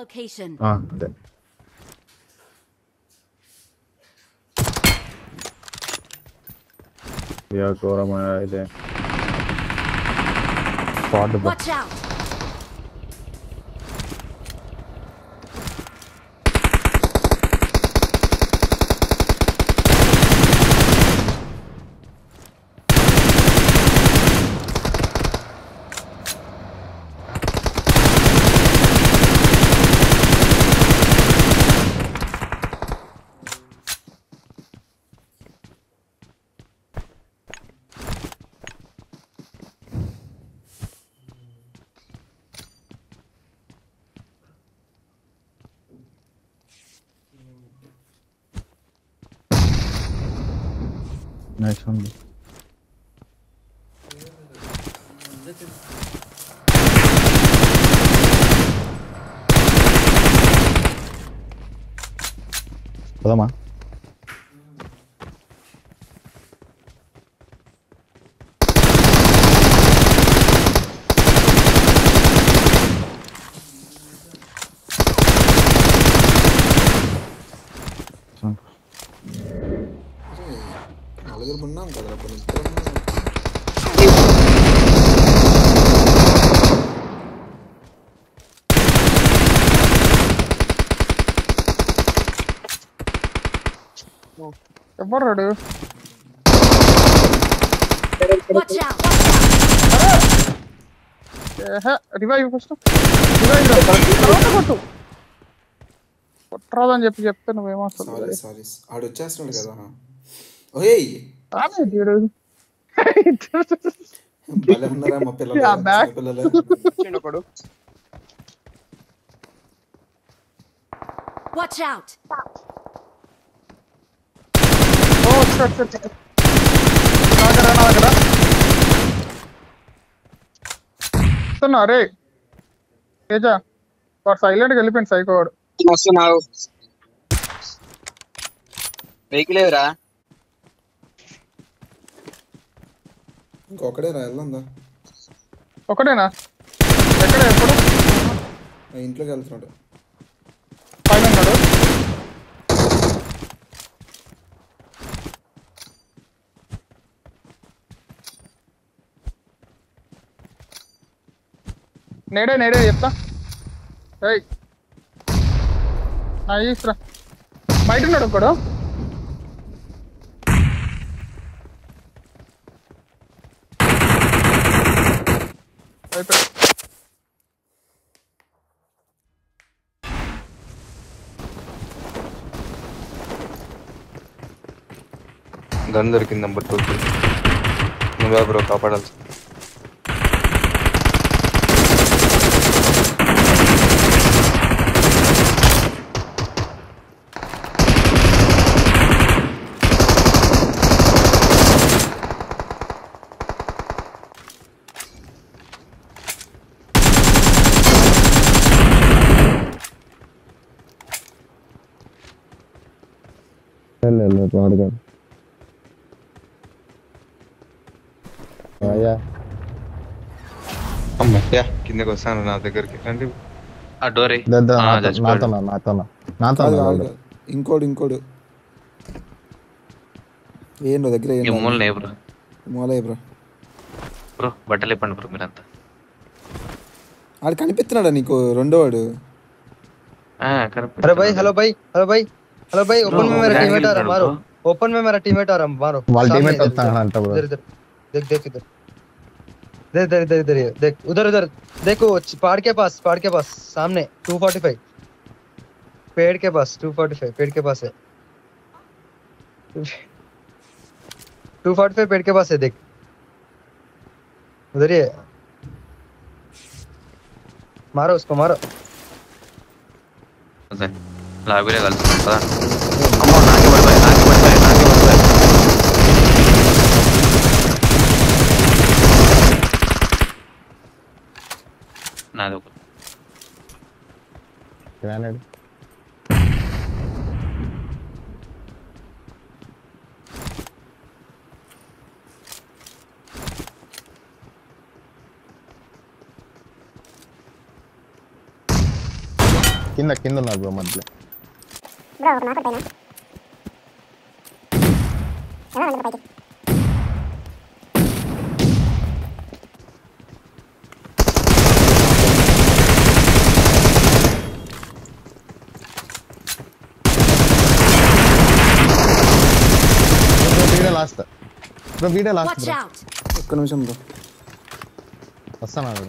location. Ah, അതെ ഇയാൾക്ക് ഓർമ്മ ഇതേ പാട്ട് Watch out! Nice one. Adama. నలుగురు ఉన్నాం కదా అప్పుడు ఇద్దరం ఉన్నాం. ఎవరు రాడు Watch out! Watch out! Revive first revive తర్వాత కొట్టు కొట్టరాదని చెప్పి చెప్తే నువ్వేమో సారీ సారీ ఆడు వచ్చేస్తున్నాడు కదా ఓయ్ రామే తీడు భలే ఉన్నారా మా పిల్లలు ఆ back. చిన్న పిల్లలు వచ్చిండు ఒకడు Watch out! ఓ వచ్చాడు వచ్చాడు నా దగ్గర నా దగ్గర వస్తున్నా రే తేజ వాడు సైలెంట్గా వెళ్ళిపోయింది సైకో వాడు వస్తున్నావు వెహికల్ ఏదిరా ఇంకొకడే రా వెళ్దా ఒకటేనా ఎక్కడ? ఎప్పుడు? ఇంట్లోకి వెళ్తున్నాడు. పైన ఉన్నాడు నేడే నేడే చెప్తా. ఏయ్. బయట ఉన్నాడు ఒకడు అయిపోయి గన్ దొరికింది నెంబర్ టూ నువ్వే బ్రో కాపాడాల్సి లేదు వాడు కాదు. కిందకి వస్తాను నా దగ్గరికి. రండి. ఇంకోడు ఇంకోడు. ఏం దగ్గర బట్టలు ఇప్పండి బ్రో మీరంతా. ఆడు కనిపిస్తున్నాడా నీకు? రెండో వాడు hello bye hello bye hello भाई ओपन में मेरा टीममेट आ रहा मारो। ओपन में मेरा टीममेट आ रहा मारो। वाल्टीमेट होता है हाँ, तो अंटा ब्रो इधर देख देख इधर। देख इधर इधर इधर देख उधर उधर। देखो पहाड़ के पास पहाड़ के पास सामने 245 पेड़ के पास 245 पेड़ के पास है। 245 पेड़ के पास है देख। उधर ही मारो उसको मारो। అదే. లాబీలో కలుసుకుందాం పదా అమ్మో నాకే పడిపోయి నాకే పడిపోయి నాకే పడిపోయి నాది ఒక గ్రానైడ్ కింద కింద ఉన్నారు బ్రో మధ్యలో ಬ್ರೋ ಒಂದು ಮಾತಾಡ್ತೇನೆ ಎಲ್ಲ ಒಂದು bike last bro video last ஒక్క நிமிஷம் ப்ரோ. வசமா ப்ரோ.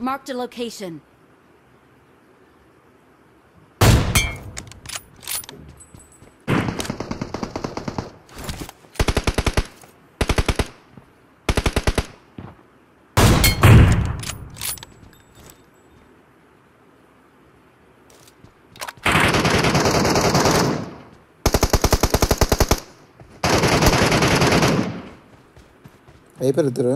Marked a location. ಐಪರ್ ಇದ್ದರು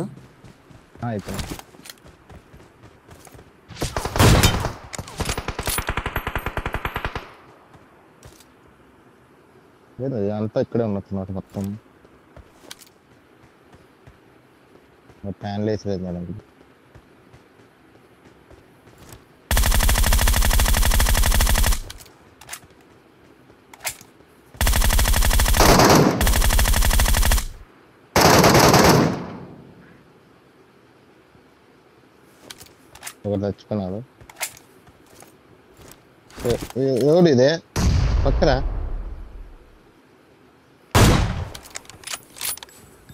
లేదు అంతా ఇక్కడే ఉన్నట్టున్నారు మొత్తం. ఫ్యాన్ వేసలేదు మేడం. ఒకటి తెచ్చుకున్నాడు ఎవడు ఇదే పక్కరా?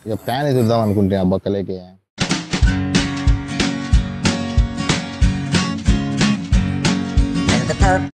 ఇక ఫ్యాన్ చూద్దాం అనుకుంటే ఆ బొక్కలేకి.